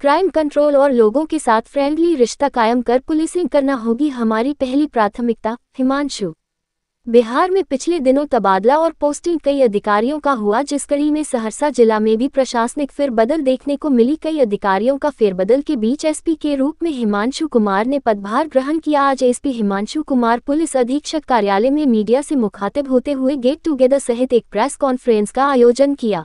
Crime control और लोगों के साथ फ्रेंडली रिश्ता कायम कर पुलिसिंग करना होगी हमारी पहली प्राथमिकता, हिमांशु। बिहार में पिछले दिनों तबादला और पोस्टिंग कई अधिकारियों का हुआ, जिस कड़ी में सहरसा जिला में भी प्रशासनिक फेरबदल देखने को मिली। कई अधिकारियों का फेरबदल के बीच एसपी के रूप में हिमांशु कुमार ने पदभार ग्रहण किया। आज एसपी हिमांशु कुमार पुलिस अधीक्षक कार्यालय में मीडिया से मुखातिब होते हुए गेट टुगेदर सहित एक प्रेस कॉन्फ्रेंस का आयोजन किया।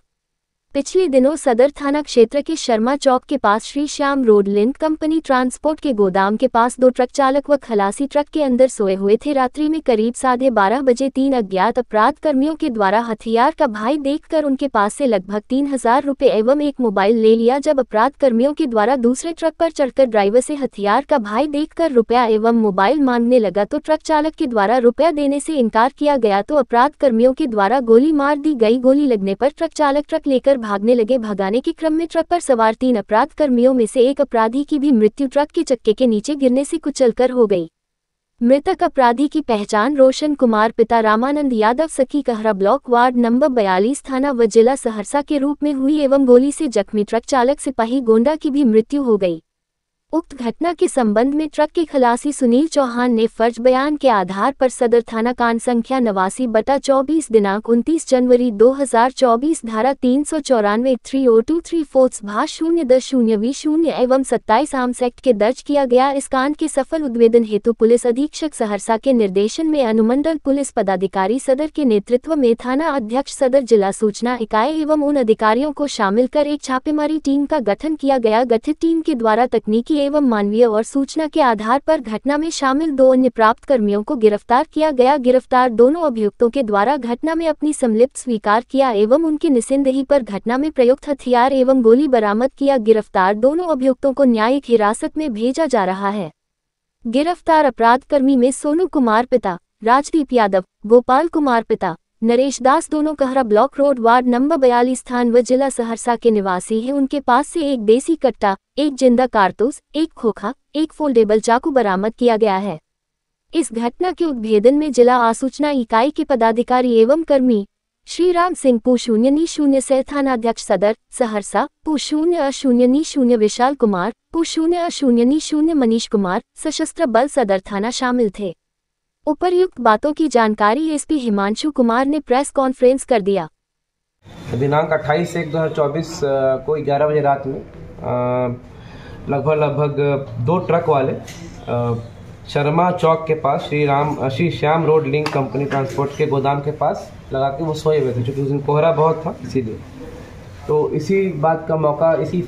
पिछले दिनों सदर थाना क्षेत्र के शर्मा चौक के पास Shri Shyam road link company transport के गोदाम के पास दो ट्रक चालक व खलासी ट्रक के अंदर सोए हुए थे। रात्रि में करीब साढ़े बारह बजे तीन अज्ञात अपराध कर्मियों के द्वारा हथियार का भाई देखकर उनके पास से लगभग तीन हज़ार रूपए एवं एक मोबाइल ले लिया, जब अपराध कर्मियों के द्वारा दूसरे ट्रक पर चढ़कर ड्राइवर से हथियार का भाई देखकर रुपया एवं मोबाइल मांगने लगा तो ट्रक चालक के द्वारा रुपया देने से इनकार किया गया तो अपराध कर्मियों के द्वारा गोली मार दी गई। गोली लगने पर ट्रक चालक ट्रक लेकर भागने लगे भगाने के क्रम में ट्रक पर सवार तीन अपराध कर्मियों में से एक अपराधी की भी मृत्यु ट्रक के चक्के के नीचे गिरने से कुचलकर हो गई। मृतक अपराधी की पहचान रोशन कुमार, पिता रामानंद यादव, सखी कहरा ब्लॉक वार्ड नंबर बयालीस, थाना व जिला सहरसा के रूप में हुई एवं गोली से जख्मी ट्रक चालक सिपाही गोंडा की भी मृत्यु हो गई। उक्त घटना के संबंध में ट्रक के खलासी सुनील चौहान ने फ़र्ज़ बयान के आधार पर सदर थाना कान संख्या नवासी बटा चौबीस दिनांक 29 जनवरी 2024 धारा तीन सौ चौरानवे three O two three fourth भाष शून्य दस शून्य वी शून्य एवं सत्ताईस आर्म्स एक्ट के दर्ज किया गया इस कांड के सफल उद्वेदन हेतु पुलिस अधीक्षक सहरसा के निर्देशन में अनुमंडल पुलिस पदाधिकारी सदर के नेतृत्व में थाना अध्यक्ष सदर जिला सूचना इकाई एवं उन अधिकारियों को शामिल कर एक छापेमारी टीम का गठन किया गया। गठित टीम के द्वारा तकनीकी एवं मानवीय और सूचना के आधार पर घटना में शामिल दो अन्य प्राप्त कर्मियों को गिरफ़्तार किया गया। गिरफ़्तार दोनों अभियुक्तों के द्वारा घटना में अपनी संलिप्त स्वीकार किया एवं उनकी निस्सिंदही पर घटना में प्रयुक्त हथियार एवं गोली बरामद किया। गिरफ़्तार दोनों अभियुक्तों को न्यायिक हिरासत में भेजा जा रहा है। गिरफ़्तार अपराध कर्मी में सोनू कुमार पिता, राजदीप यादव, गोपाल कुमार पिता नरेश दास दोनों कहरा ब्लॉक रोड वार्ड नंबर बयालीस स्थान व जिला सहरसा के निवासी हैं। उनके पास से एक देसी कट्टा, एक ज़िंदा कारतूस, एक खोखा, एक फोल्डेबल चाकू बरामद किया गया है। इस घटना के उद्भेदन में जिला आसूचना इकाई के पदाधिकारी एवं कर्मी श्री राम सिंह पू शून्य नी शून्य से थानाध्यक्ष सदर, सहरसा, पू शून्य अशून्य नी शून्य विशाल कुमार, पू शून्य अशून्य नी शून्य मनीष कुमार, सशस्त्र बल सदर थाना शामिल थे। उपर्युक्त बातों की जानकारी एसपी हिमांशु कुमार ने प्रेस कॉन्फ्रेंस कर दिया। दिनांक 28 एक 2024 को 11 बजे रात में लगभग लगभग दो ट्रक वाले शर्मा चौक के पास Shri Ram, Shri Shyam road link company transport के गोदाम के पास लगा के वो सोए हुए थे क्योंकि उस दिन कोहरा बहुत था, इसीलिए। तो इसी बात का मौका, इसी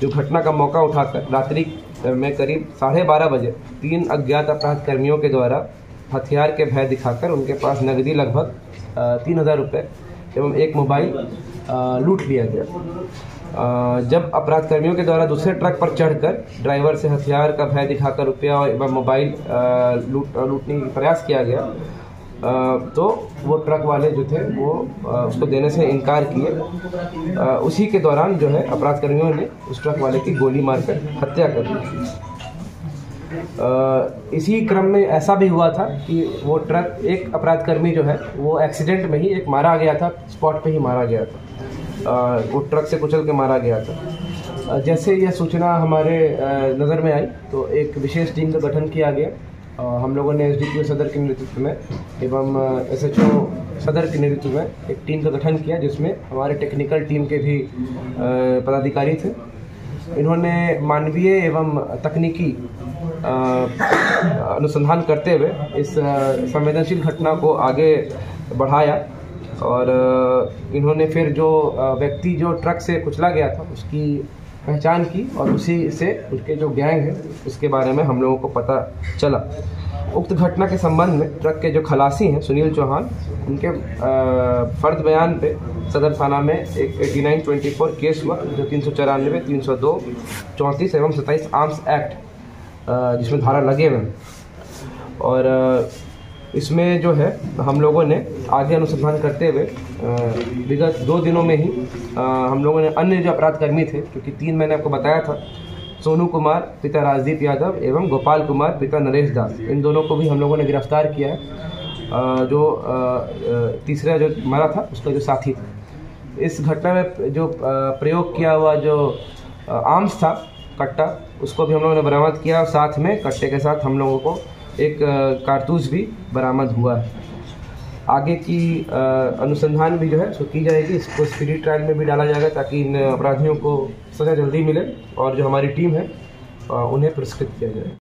जो घटना का मौका उठाकर रात्रि में करीब साढ़े बारह बजे तीन अज्ञात अपराध कर्मियों के द्वारा हथियार के भय दिखाकर उनके पास नकदी लगभग तीन हज़ार रुपये एवं एक मोबाइल लूट लिया गया। जब अपराध कर्मियों के द्वारा दूसरे ट्रक पर चढ़कर ड्राइवर से हथियार का भय दिखाकर रुपया एवं मोबाइल लूट, लूटने का प्रयास किया गया तो वो ट्रक वाले जो थे, वो उसको देने से इनकार किए। उसी के दौरान जो है अपराध कर्मियों ने उस ट्रक वाले की गोली मारकर हत्या कर दी इसी क्रम में ऐसा भी हुआ था कि वो ट्रक, एक अपराध कर्मी जो है, वो एक्सीडेंट में ही एक मारा गया था, स्पॉट पे ही मारा गया था। वो ट्रक से कुचल के मारा गया था। जैसे यह सूचना हमारे नज़र में आई तो एक विशेष टीम का गठन किया गया। हम लोगों ने एस सदर के नेतृत्व में एवं एसएचओ सदर के नेतृत्व में एक टीम का गठन किया, जिसमें हमारे टेक्निकल टीम के भी पदाधिकारी थे। इन्होंने मानवीय एवं तकनीकी अनुसंधान करते हुए इस संवेदनशील घटना को आगे बढ़ाया और इन्होंने फिर जो व्यक्ति जो ट्रक से कुचला गया था, उसकी पहचान की और उसी से उनके जो गैंग है, उसके बारे में हम लोगों को पता चला। उक्त घटना के संबंध में ट्रक के जो खलासी हैं, सुनील चौहान, उनके फर्द बयान पे सदर थाना में एक eighty nine twenty four case हुआ, जो तीन सौ चौरानवे, तीन सौ दो, चौंतीस एवं सत्ताईस आर्म्स एक्ट जिसमें धारा लगे हुए और इसमें जो है, हम लोगों ने आगे अनुसंधान करते हुए विगत दो दिनों में ही हम लोगों ने अन्य जो अपराध कर्मी थे, क्योंकि तीन मैंने आपको बताया था, सोनू कुमार, पिता राजदीप यादव एवं गोपाल कुमार, पिता नरेश दास, इन दोनों को भी हम लोगों ने गिरफ़्तार किया है। जो तीसरा जो मरा था, उसका जो साथी था। इस घटना में जो प्रयोग किया हुआ जो आर्म्स था, कट्टा, उसको भी हम लोगों ने बरामद किया और साथ में कट्टे के साथ हम लोगों को एक कारतूस भी बरामद हुआ है। आगे की अनुसंधान भी जो है, सो की जाएगी। इसको स्पीडी ट्रायल में भी डाला जाएगा ताकि इन अपराधियों को सज़ा जल्दी मिले और जो हमारी टीम है उन्हें पुरस्कृत किया जाए।